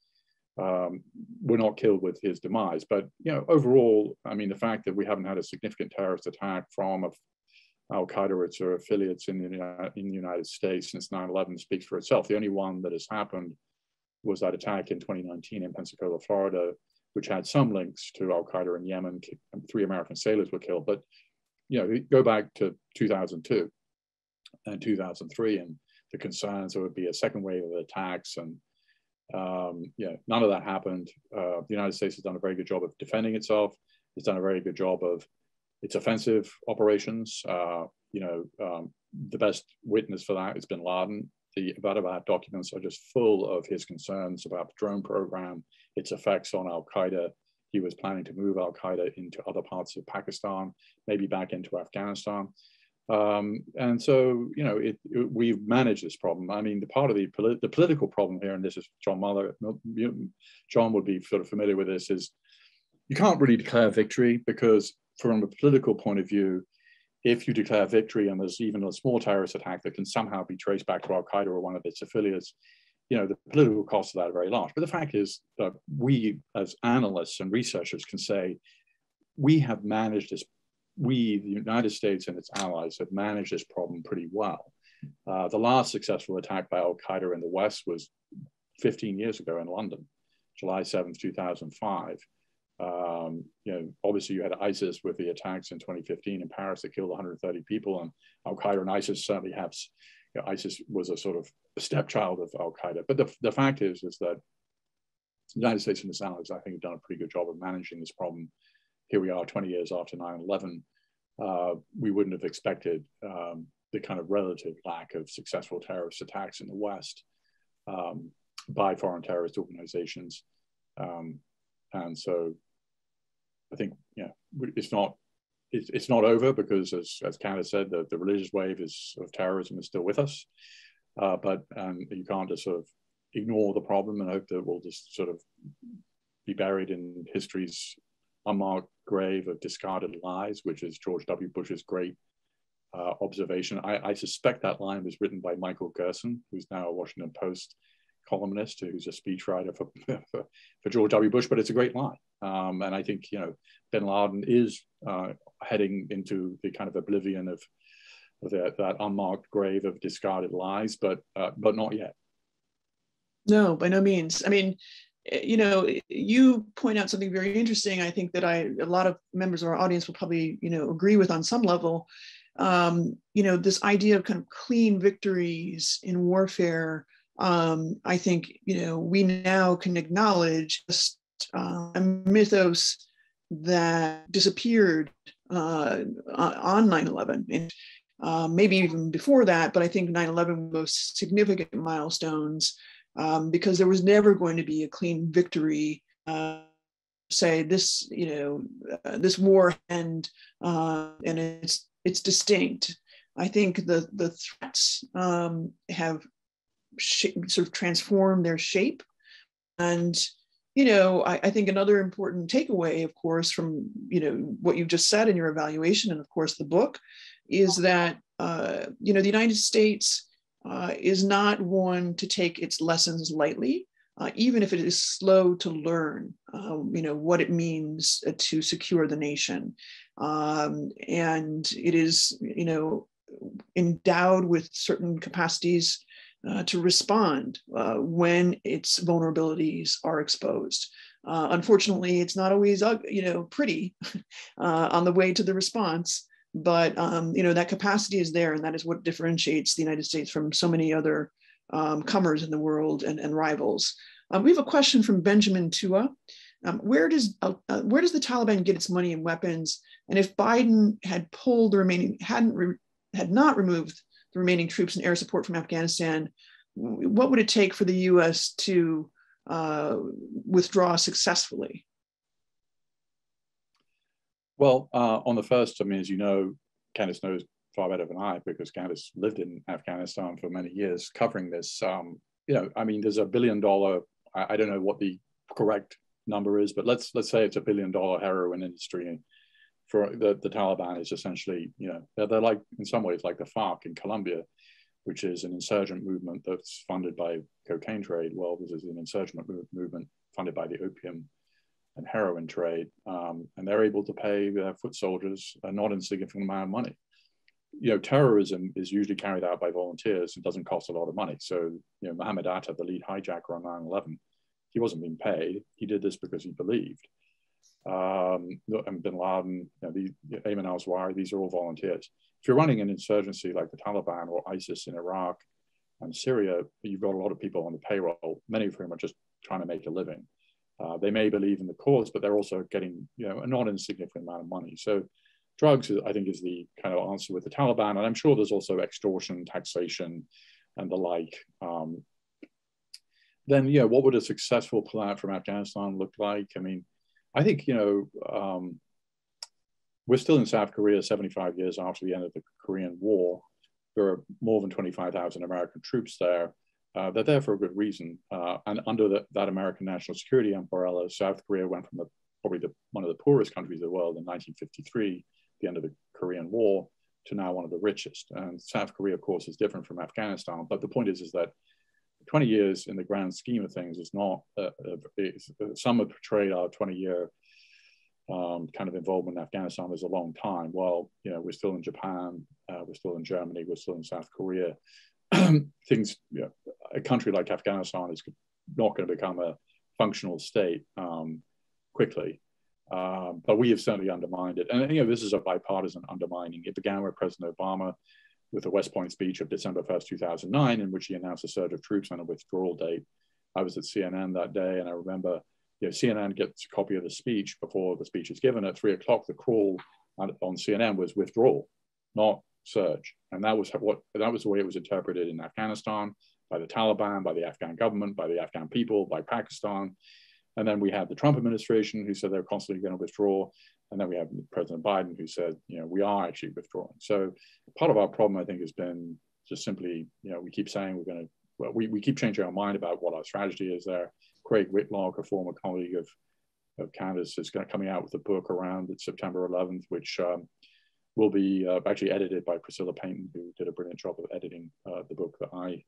um, were not killed with his demise. But you know, overall, I mean, the fact that we haven't had a significant terrorist attack from Al Qaeda or its affiliates in the, in the United States since 9/11 speaks for itself. The only one that has happened was that attack in 2019 in Pensacola, Florida, which had some links to Al Qaeda in Yemen. Three American sailors were killed, but you know, go back to 2002 and 2003, and the concerns there would be a second wave of attacks and um, yeah, none of that happened. Uh, the United States has done a very good job of defending itself. It's done a very good job of its offensive operations. Uh, you know, um, the best witness for that is Bin Laden. The Abbottabad documents are just full of his concerns about the drone program, its effects on Al Qaeda. He was planning to move Al Qaeda into other parts of Pakistan, maybe back into Afghanistan. Um, and so, you know, it, it, we've managed this problem. I mean, the part of the, polit the political problem here, and this is John Mueller, John would be sort of familiar with this, is you can't really declare victory because from a political point of view, if you declare victory and there's even a small terrorist attack that can somehow be traced back to Al Qaeda or one of its affiliates, you know, the political costs of that are very large. But the fact is that we as analysts and researchers can say, we have managed this we, the United States and its allies, have managed this problem pretty well. Uh, the last successful attack by Al Qaeda in the West was 15 years ago in London, July 7th, 2005. Um, you know, obviously you had ISIS with the attacks in 2015 in Paris that killed 130 people, and Al Qaeda and ISIS certainly have. You know, ISIS was a sort of stepchild of Al Qaeda, but the, the fact is is that the United States and its allies, I think, have done a pretty good job of managing this problem here we are 20 years after 9-11, uh, we wouldn't have expected um, the kind of relative lack of successful terrorist attacks in the West um, by foreign terrorist organizations. Um, and so I think, yeah, it's not, it's, it's not over because as, as Candace said, the, the religious wave is, of terrorism is still with us. Uh, but um, you can't just sort of ignore the problem and hope that we'll just sort of be buried in history's unmarked grave of discarded lies, which is George W. Bush's great uh, observation. I, I, suspect that line was written by Michael Gerson, who's now a Washington Post columnist, who's a speechwriter for, (laughs) for, for George W. Bush, but it's a great line. Um, and I think, you know, bin Laden is uh, heading into the kind of oblivion of, of the, that unmarked grave of discarded lies, but, uh, but not yet. No, by no means. I mean, you know, you point out something very interesting. I think that I, a lot of members of our audience will probably, you know, agree with on some level. Um, you know, this idea of kind of clean victories in warfare. Um, I think, you know, we now can acknowledge just, uh, a mythos that disappeared uh, on 9/11, and uh, maybe even before that. But I think 9/11 most significant milestones um, because there was never going to be a clean victory. Uh, say this, you know, uh, this war end, uh, and it's it's distinct. I think the the threats um, have sort of transformed their shape, and you know, I, I, think another important takeaway, of course, from you know what you've just said in your evaluation, and of course the book, is that uh, you know the United States uh, is not one to take its lessons lightly, uh, even if it is slow to learn, uh, you know, what it means to secure the nation. Um, and it is, you know, endowed with certain capacities uh, to respond uh, when its vulnerabilities are exposed. Uh, unfortunately, it's not always, you know, pretty (laughs) on the way to the response but um, you know that capacity is there and that is what differentiates the united states from so many other um, comers in the world and, and rivals. Um, we have a question from benjamin tua. Um, where does uh, uh, where does the taliban get its money and weapons? And if biden had pulled the remaining hadn't re- had not removed the remaining troops and air support from afghanistan what would it take for the us to uh, withdraw successfully well, uh, on the first, I mean, as you know, Candace knows far better than I because Candace lived in Afghanistan for many years covering this. Um, you know, I mean, there's a billion dollar, I, I, don't know what the correct number is, but let's let's say it's a billion dollar heroin industry. For the, the Taliban is essentially, you know, they're, they're like in some ways like the FARC in Colombia, which is an insurgent movement that's funded by cocaine trade. Well, this is an insurgent movement funded by the opium and heroin trade, um, and they're able to pay their foot soldiers a not insignificant amount of money. You know, terrorism is usually carried out by volunteers and doesn't cost a lot of money. So, you know, Mohammed Atta, the lead hijacker on 9 11, he wasn't being paid. He did this because he believed. Um, and bin Laden, you know, the, Ayman al Zawahiri, these are all volunteers. If you're running an insurgency like the Taliban or ISIS in Iraq and Syria, you've got a lot of people on the payroll, many of whom are just trying to make a living. Uh, they may believe in the cause, but they're also getting you know a not insignificant amount of money. So drugs, I think, is the kind of answer with the Taliban, and I'm sure there's also extortion, taxation, and the like. Um, then, yeah, what would a successful plan from Afghanistan look like? I mean, I think you know um, we're still in South Korea 75 years after the end of the Korean War. There are more than 25,000 American troops there. Uh, they're there for a good reason. Uh, and under the, that American national security umbrella, South Korea went from probably the, one of the poorest countries in the world in 1953, the end of the Korean War, to now one of the richest. And South Korea, of course, is different from Afghanistan. But the point is, is that 20 years in the grand scheme of things is not, uh, uh some have portrayed our 20 year um, kind of involvement in Afghanistan as a long time. Well, you know, we're still in Japan, uh, we're still in Germany, we're still in South Korea. (clears throat) things, you know, a country like Afghanistan is not going to become a functional state um, quickly. Um, but we have certainly undermined it. And, you know, this is a bipartisan undermining. It began with President Obama with the West Point speech of December 1st, 2009, in which he announced a surge of troops and a withdrawal date. I was at CNN that day, and I remember you know, CNN gets a copy of the speech before the speech is given. At three o'clock, the on, on CNN was withdrawal, not surge. And that was what that was the way it was interpreted in Afghanistan by the Taliban, by the Afghan government, by the Afghan people, by Pakistan. And then we had the Trump administration who said they're constantly going to withdraw. And then we have President Biden who said, you know, we are actually withdrawing. So part of our problem, I think, has been just simply, you know, we keep saying we're going to, well, we, we keep changing our mind about what our strategy is there. Craig Whitlock, a former colleague of, of Candace, is going to coming out with a book around September 11th, which um, will be uh, actually edited by Priscilla Painton, who did a brilliant job of editing uh, the book that I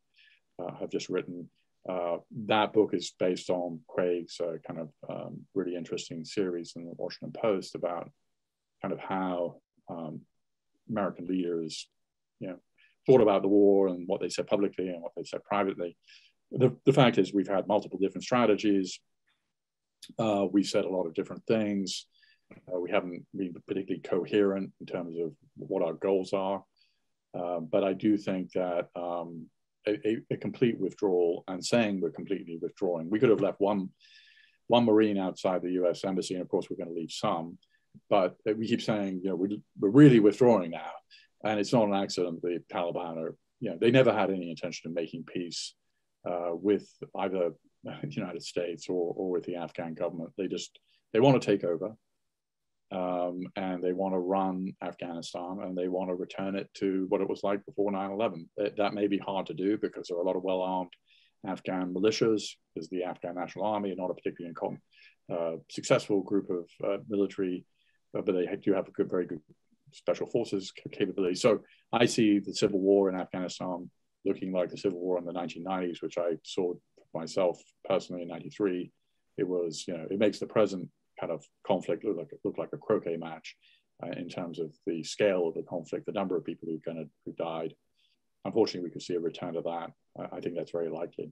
uh, have just written. Uh, that book is based on Craig's uh, kind of um, really interesting series in the Washington Post about kind of how um, American leaders, you know, thought about the war and what they said publicly and what they said privately. The, the fact is, we've had multiple different strategies. Uh, we've said a lot of different things. Uh, we haven't been particularly coherent in terms of what our goals are. Uh, but I do think that um, a, a, complete withdrawal and saying we're completely withdrawing, we could have left one, one Marine outside the US Embassy, and of course, we're going to leave some. But we keep saying, you know, we, we're really withdrawing now. And it's not an accident the Taliban are, you know, they never had any intention of making peace uh, with either (laughs) the United States or, or with the Afghan government. They just, they want to take over um, and they want to run Afghanistan and they want to return it to what it was like before 9-11. That, that may be hard to do because there are a lot of well-armed Afghan militias. There's the Afghan National Army, not a particularly uh, successful group of uh, military, uh, but they do have a good, very good special forces capability. So I see the civil war in Afghanistan looking like the civil war in the 1990s, which I saw myself personally in 93. It was, you know, it makes the present kind of conflict looked like look like a croquet match uh, in terms of the scale of the conflict, the number of people who kind of who died. Unfortunately, we could see a return to that. I, I think that's very likely.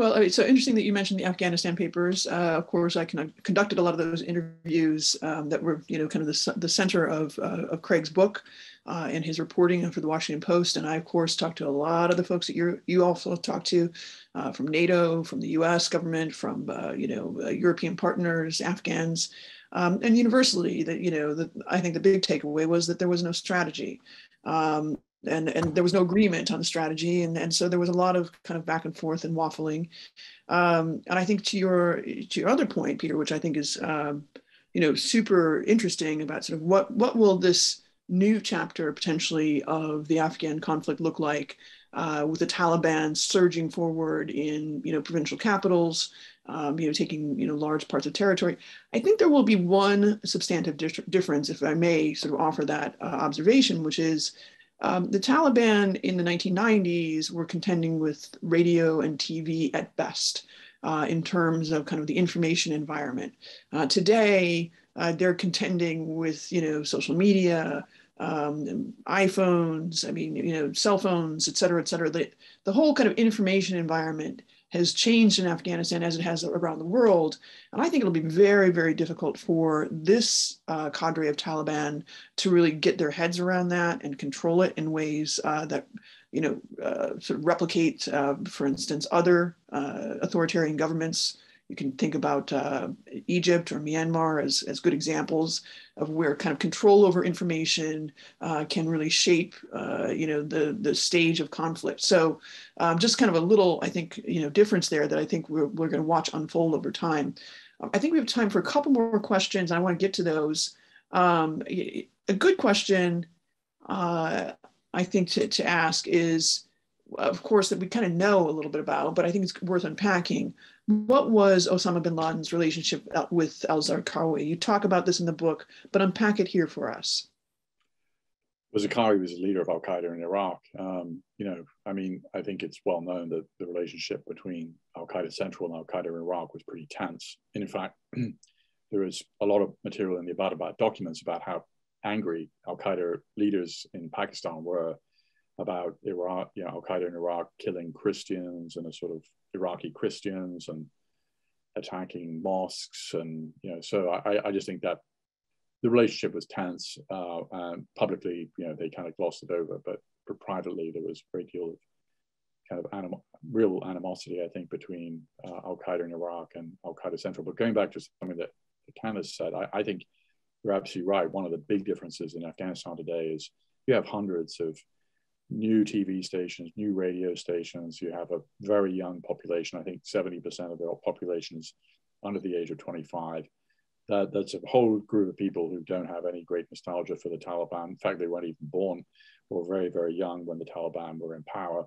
Well, it's so interesting that you mentioned the Afghanistan papers. Uh, of course, I con- conducted a lot of those interviews um, that were, you know, kind of the, the center of, uh, of Craig's book uh, and his reporting for the Washington Post. And I, of course, talked to a lot of the folks that you you also talked to uh, from NATO, from the U.S. government, from uh, you know uh, European partners, Afghans, um, and universally that you know that I think the big takeaway was that there was no strategy. Um, and and there was no agreement on the strategy and and so there was a lot of kind of back and forth and waffling. Um, and i think to your to your other point peter which i think is um, you know super interesting about sort of what what will this new chapter potentially of the afghan conflict look like uh, with the taliban surging forward in you know provincial capitals um, you know taking you know large parts of territory? I think there will be one substantive difference if i may sort of offer that uh, observation which is um, the Taliban in the 1990s were contending with radio and TV at best. uh, in terms of kind of the information environment. Uh, today, uh, they're contending with, you know, social media, um, iPhones, I mean, you know, cell phones, et cetera, et cetera. The, the whole kind of information environment has changed in Afghanistan as it has around the world. And I think it'll be very, very difficult for this uh, cadre of Taliban to really get their heads around that and control it in ways uh, that, you know, uh, sort of replicate, uh, for instance, other uh, authoritarian governments you can think about uh, Egypt or Myanmar as, as good examples of where kind of control over information uh, can really shape, uh, you know, the, the stage of conflict. So um, just kind of a little, I think, you know, difference there that I think we're, we're going to watch unfold over time. I think we have time for a couple more questions. I want to get to those. Um, a good question, uh, I think, to, to ask is, of course, that we kind of know a little bit about, but I think it's worth unpacking. What was Osama bin Laden's relationship uh, with al Zarqawi? You talk about this in the book, but unpack it here for us. Well, Zarqawi was a leader of Al Qaeda in Iraq. Um, you know, I mean, I think it's well known that the relationship between Al Qaeda Central and Al Qaeda in Iraq was pretty tense. And in fact, (clears throat) there is a lot of material in the Abbottabad documents about how angry Al Qaeda leaders in Pakistan were about Iraq, you know, Al Qaeda in Iraq killing Christians and a sort of Iraqi Christians and attacking mosques. And, you know, so I, I just think that the relationship was tense. Uh, and publicly, you know, they kind of glossed it over, but privately, there was a great deal of kind of anim- real animosity, I think, between uh, Al Qaeda in Iraq and Al Qaeda Central. But going back to something that Candace said, I, I think you're absolutely right. One of the big differences in Afghanistan today is you have hundreds of new TV stations, new radio stations. You have a very young population. I think 70% of the population is under the age of 25. That, that's a whole group of people who don't have any great nostalgia for the Taliban. In fact, they weren't even born or very, very young when the Taliban were in power.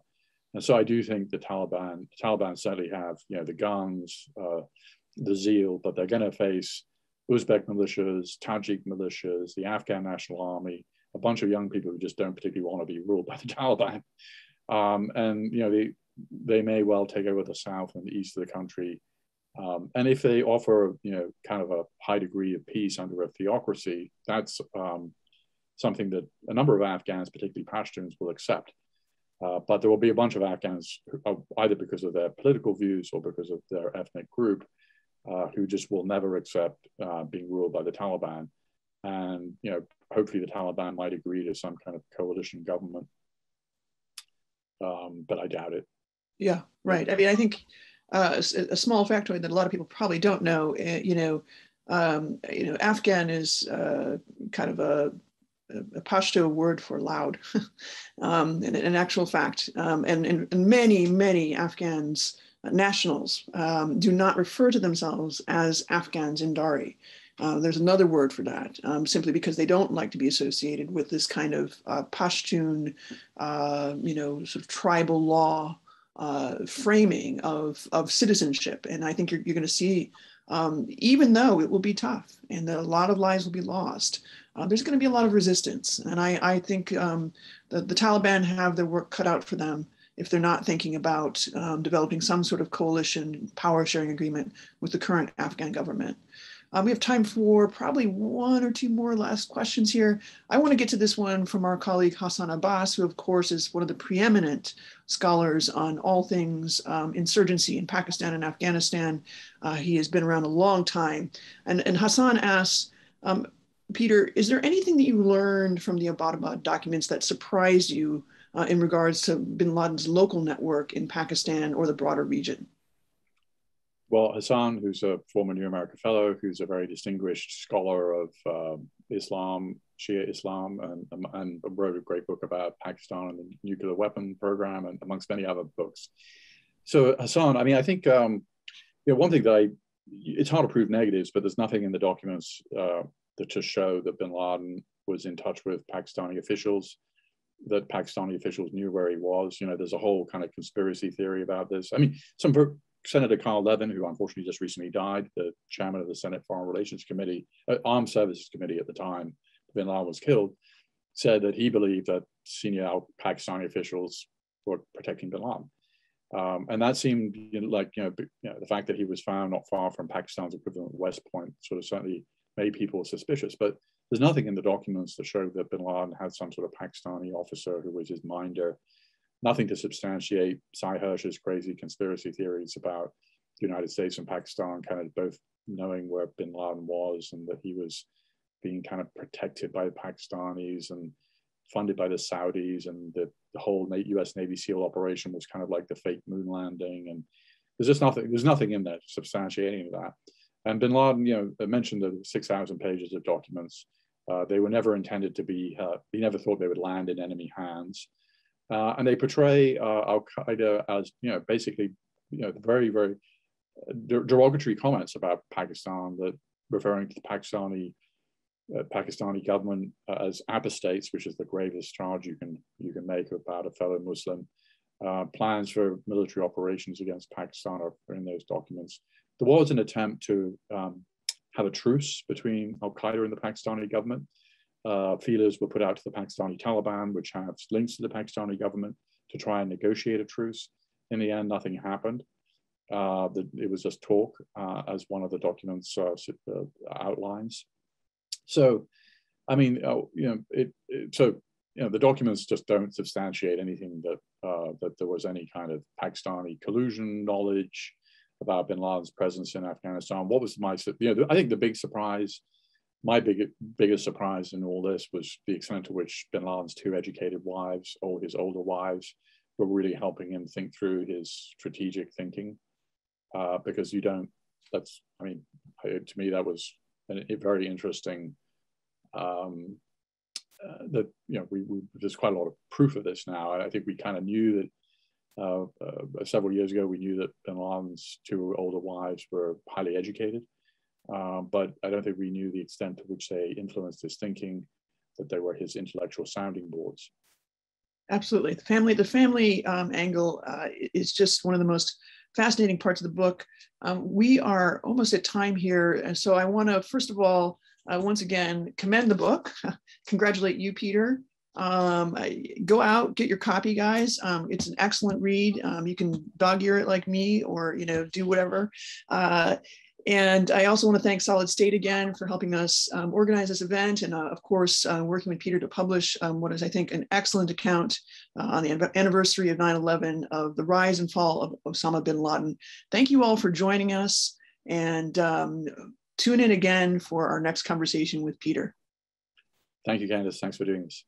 And so I do think the Taliban, the Taliban certainly have, you know, the guns, uh, the zeal, but they're going to face Uzbek militias, Tajik militias, the Afghan National Army, a bunch of young people who just don't particularly want to be ruled by the Taliban. Um, and, you know, they, they may well take over the south and the east of the country. Um, and if they offer, you know, kind of a high degree of peace under a theocracy, that's um, something that a number of Afghans, particularly Pashtuns, will accept. Uh, but there will be a bunch of Afghans, who, either because of their political views or because of their ethnic group, uh, who just will never accept uh, being ruled by the Taliban. And you know, hopefully the Taliban might agree to some kind of coalition government. Um, but I doubt it. Yeah, right. I mean, I think uh, a, small factoid that a lot of people probably don't know. Uh, you know, um, you know, Afghan is uh, kind of a, a Pashto word for loud, (laughs) um, an actual fact. Um, and, and, and, many, many Afghans uh, nationals um, do not refer to themselves as Afghans in Dari. Uh, there's another word for that, um, simply because they don't like to be associated with this kind of uh, Pashtun, uh, you know, sort of tribal law uh, framing of, of citizenship. And I think you're, you're going to see, um, even though it will be tough and a lot of lives will be lost, uh, there's going to be a lot of resistance. And I, I think um, the, the Taliban have their work cut out for them if they're not thinking about um, developing some sort of coalition power sharing agreement with the current Afghan government. Um, we have time for probably one or two more last questions here. I want to get to this one from our colleague Hassan Abbas, who of course is one of the preeminent scholars on all things um, insurgency in Pakistan and Afghanistan. Uh, he has been around a long time. And, and Hassan asks, um, Peter, is there anything that you learned from the Abbottabad documents that surprised you uh, in regards to bin Laden's local network in Pakistan or the broader region? Well, Hassan, who's a former New America Fellow, who's a very distinguished scholar of uh, Islam, Shia Islam, and, and wrote a great book about Pakistan and the nuclear weapon program, and amongst many other books. So Hassan, I mean, I think um, you know one thing that I it's hard to prove negatives, but there's nothing in the documents uh, that just show that Bin Laden was in touch with Pakistani officials, that Pakistani officials knew where he was. You know, there's a whole kind of conspiracy theory about this. I mean, some Senator Carl Levin, who unfortunately just recently died, the chairman of the Senate Foreign Relations Committee, uh, Armed Services Committee at the time bin Laden was killed, said that he believed that senior Pakistani officials were protecting bin Laden. Um, and that seemed you know, like you know, you know, the fact that he was found not far from Pakistan's equivalent West Point sort of certainly made people suspicious. But there's nothing in the documents that show that Bin Laden had some sort of Pakistani officer who was his minder. Nothing to substantiate Sy Hersh's crazy conspiracy theories about the United States and Pakistan kind of both knowing where Bin Laden was and that he was being kind of protected by the Pakistanis and funded by the Saudis and the, the whole US Navy SEAL operation was kind of like the fake moon landing. And there's just nothing, there's nothing in there substantiating that. And bin Laden, you know, mentioned the 6,000 pages of documents. Uh, they were never intended to be, uh, he never thought they would land in enemy hands. Uh, and they portray uh, Al Qaeda as, you know, basically, you know, very, very derogatory comments about Pakistan that referring to the Pakistani uh, Pakistani government uh, as apostates, which is the gravest charge you can you can make about a fellow Muslim. Uh, plans for military operations against Pakistan are in those documents. There was an attempt to um, have a truce between Al Qaeda and the Pakistani government. Uh, feelers were put out to the Pakistani Taliban, which have links to the Pakistani government, to try and negotiate a truce. In the end, nothing happened. Uh, the, it was just talk, uh, as one of the documents outlines. So, I mean, uh, you know, it, it, so you know the documents just don't substantiate anything that uh, that there was any kind of Pakistani collusion knowledge about Bin Laden's presence in Afghanistan. What was my, you know, I think the big surprise, my big, biggest surprise in all this was the extent to which Bin Laden's two educated wives, or his older wives, were really helping him think through his strategic thinking. Uh, because you don't, that's, I mean, to me, that was a very interesting. Um, uh, that you know, we, we, there's quite a lot of proof of this now. I think we kind of knew that uh, uh, several years ago. We knew that Bin Laden's two older wives were highly educated, um, but I don't think we knew the extent to which they influenced his thinking. That they were his intellectual sounding boards. Absolutely, the family the family um, angle uh, is just one of the most fascinating parts of the book. Um, we are almost at time here. And so I want to, first of all, uh, once again, commend the book, (laughs) congratulate you, Peter. Um, go out, get your copy, guys. Um, it's an excellent read. Um, you can dog ear it like me or, you know, do whatever. Uh, and I also want to thank Solid State again for helping us um, organize this event and, uh, of course, uh, working with Peter to publish um, what is, I think, an excellent account uh, on the anniversary of 9 11 of the rise and fall of Osama bin Laden. Thank you all for joining us and um, tune in again for our next conversation with Peter. Thank you, Candace. Thanks for doing this.